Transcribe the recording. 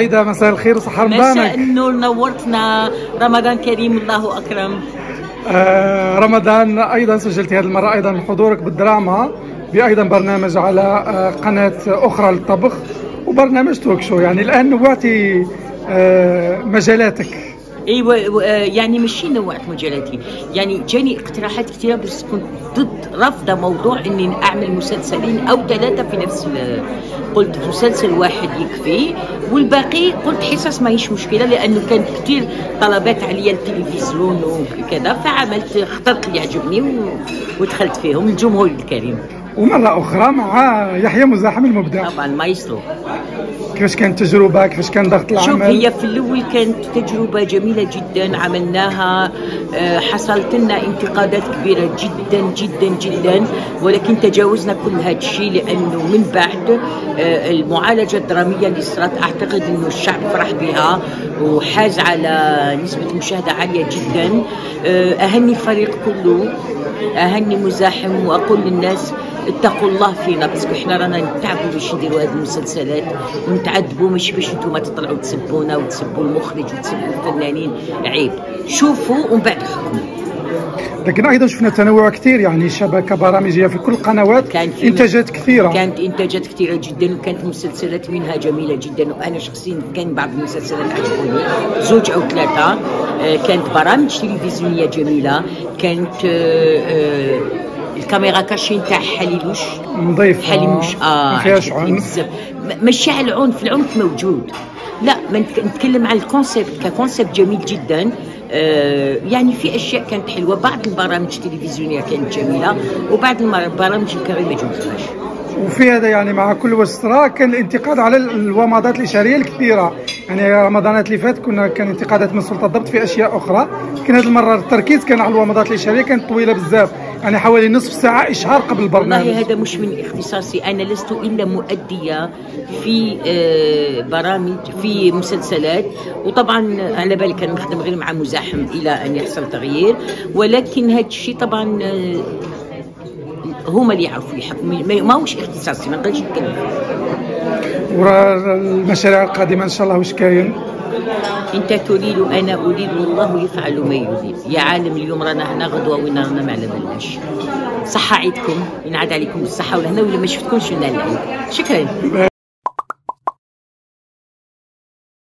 عايدة مساء الخير وصحة مساء رمضانك النور نورتنا رمضان كريم الله أكرم. آه رمضان أيضا سجلت هذه المرة أيضا حضورك بالدراما بأيضا برنامج على آه قناة أخرى للطبخ وبرنامج توك شو يعني الآن نوعتي آه مجالاتك. أيوه آه، يعني ماشي نوعت مجالاتي. يعني جاني اقتراحات كثيرة بس كنت ضد رافضه موضوع إني أعمل مسلسلين أو ثلاثة في نفس ال- قلت مسلسل واحد يكفي. والباقي قلت حصص ما هيش مشكلة لأنه كان كثير طلبات عليا التلفزيون وكذا فعملت اخترت اللي يعجبني ودخلت فيهم الجمهور الكريم. ومرة أخرى مع يحيى مزاحم المبدع. طبعا مايسترو. كيفاش كانت التجربة؟ كيفاش كان ضغط شوف العمل هي في الأول كانت تجربة جميلة جدا عملناها آه، حصلت لنا انتقادات كبيرة جدا جدا جدا ولكن تجاوزنا كل هذا الشيء لأنه من بعد آه، المعالجة الدرامية اللي صارت أعتقد إنه الشعب فرح بها وحاز على نسبة مشاهدة عالية جدا. آه، أهني الفريق كله أهني مزاحم وأقول للناس اتقوا الله فينا بس إحنا رانا نتعبوا باش نديروا هذه المسلسلات. ونتعذبوا مش باش أنتم تطلعوا تسبونا وتسبوا المخرج وتسبوا الفنانين. عيب. شوفوا ومن بعد حكموا. لكن أيضا شفنا تنوع كثير يعني شبكة برامجية في كل القنوات كان في إنتاجات كثيرة. كانت إنتاجات كثيرة جدا وكانت مسلسلات منها جميلة جدا. وأنا شخصيا كان بعض المسلسلات عجبوني. زوج أو ثلاثة. آه، كانت برامج تلفزيونية جميلة. كانت آه، آه، الكاميرا cachée تاع حليلوش نظيفة حليموش آه فيهاش عنف. ماشي على العنف العنف موجود. لا ما نتك- نتكلم على ال concept. ك concept جميل جدا. آه يعني في أشياء كانت حلوة. بعض البرامج التلفزيونيه كانت جميلة وبعض البرامج الكريمة ما جوزناش وفي هذا يعني مع كل وسترة كان الانتقاد على الومضات الإشارية الكثيرة يعني رمضانات اللي فات كنا كان انتقادات من سلطة الضبط في أشياء أخرى. لكن هذه المرة التركيز كان على الومضات الإشارية كانت طويلة بزاف. يعني حوالي نصف ساعة إشهار قبل والله البرنامج هذا مش من اختصاصي. أنا لست إلا مؤدية في آه، برامج في مسلسلات. وطبعا على بالي كان نخدم غير مع مزاحم إلى أن يحصل تغيير. ولكن هذا الشيء طبعا آه، هما اللي يعرفوا يحكموا ما- ما هوش اختصاصي ما نقدرش نتكلم. ورا المشاريع القادمة إن شاء الله وش كاين؟ أنت تريد أنا أريد والله يفعل ما يريد. يا عالم اليوم رانا هنا غدوة وين رانا ما على بالناش صحة عيدكم. ينعاد عليكم بالصحة والهنا ولا ما شفتكمش لنا العيد شكرا.